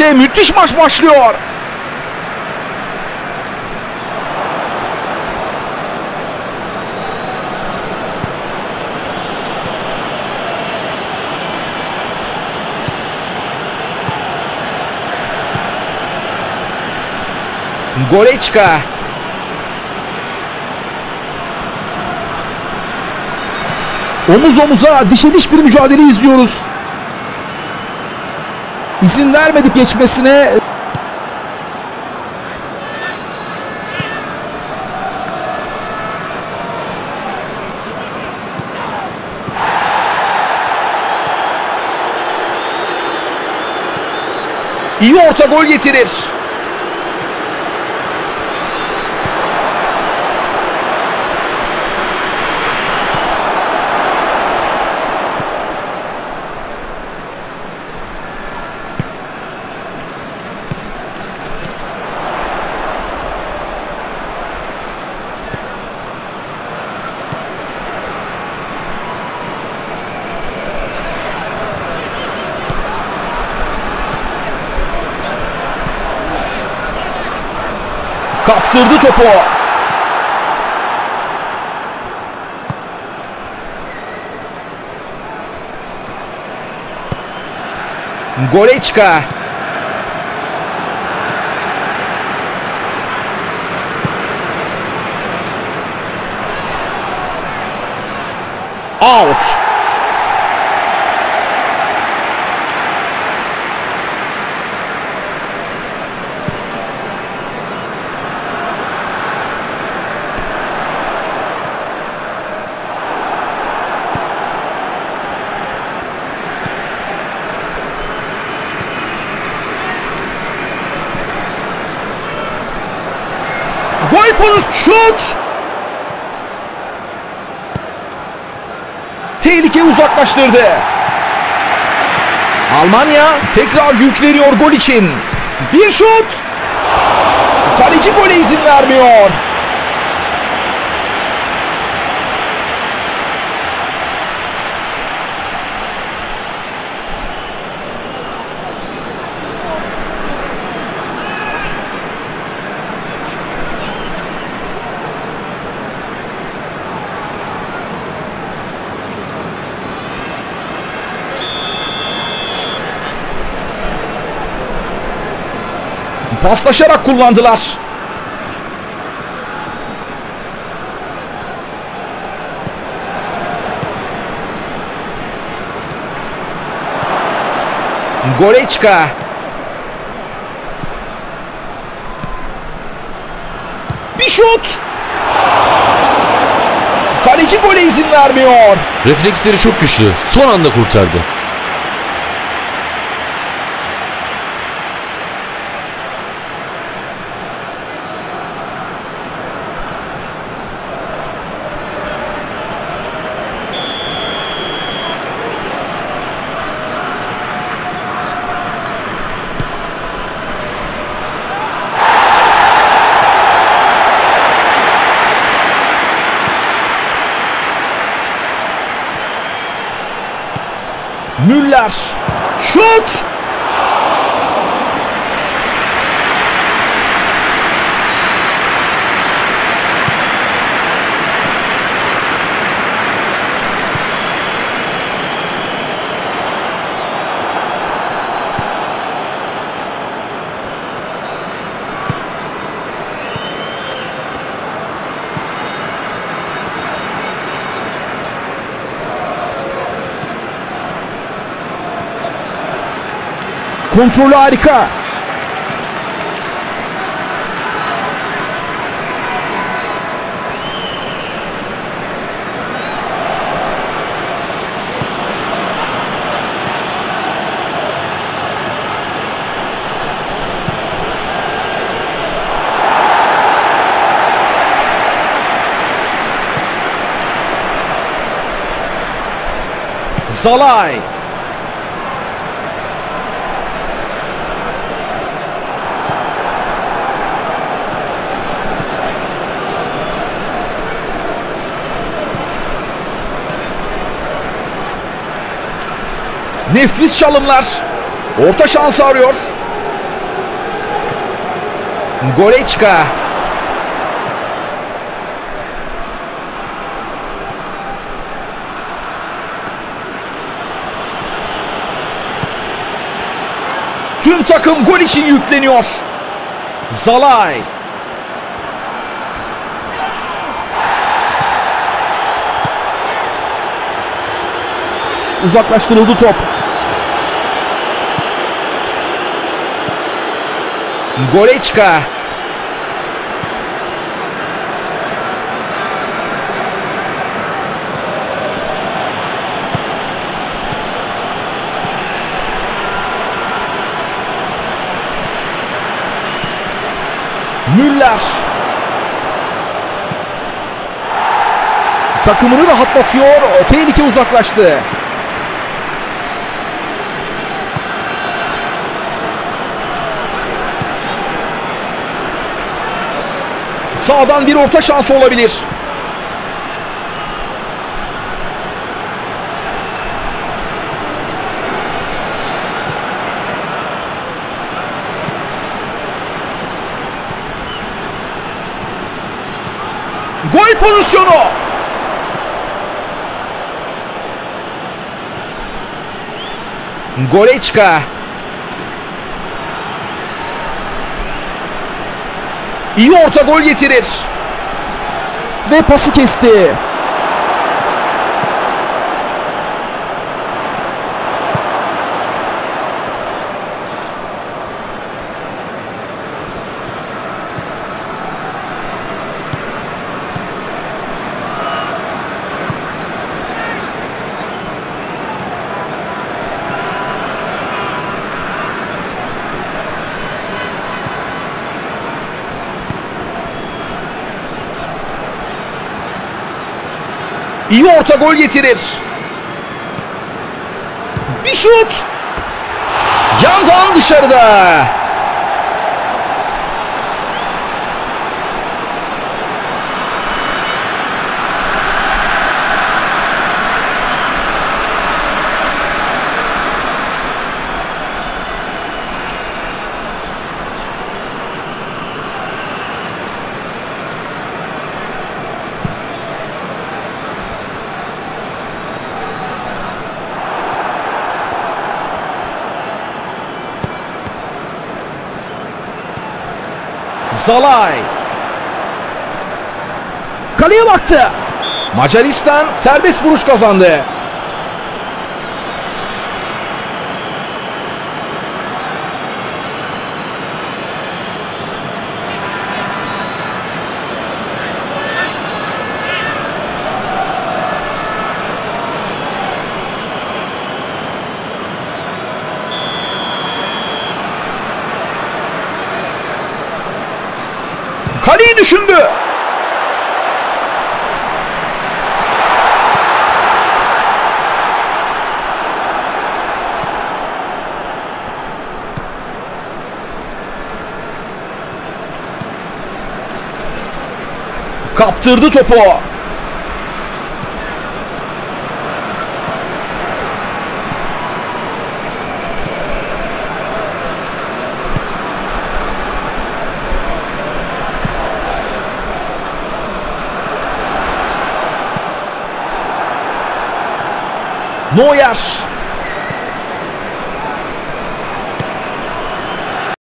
birlikte müthiş maç başlıyor. Goreçka. Omuz omuza dişe diş bir mücadele izliyoruz. İzin vermedik geçmesine. İyi orta gol getirir. Kaptırdı topu. Goreçka. Out. Gol pozisyonu şut. Tehlikeyi uzaklaştırdı. Almanya tekrar yükleniyor gol için. Bir şut. Kaleci gole izin vermiyor. Paslaşarak kullandılar. Goreçka. Bir şut. Kaleci gole izin vermiyor. Refleksleri çok güçlü. Son anda kurtardı. Müller. Şut. Kontrolü harika. Zalay. Nefis çalımlar. Orta şansı arıyor. Goreçka. Tüm takım gol için yükleniyor. Zalay. Uzaklaştırıldı top. Goreçka. Müller. Takımını rahatlatıyor. Tehlike uzaklaştı. Sağdan bir orta şansı olabilir. Gol pozisyonu. Goreçka. İyi orta gol getirir. Ve pası kesti. İyi orta gol getirir. Bir şut. Yandan dışarıda. Zalay. Kaleye baktı. Macaristan serbest vuruş kazandı. Düşündü. Kaptırdı topu. Moyas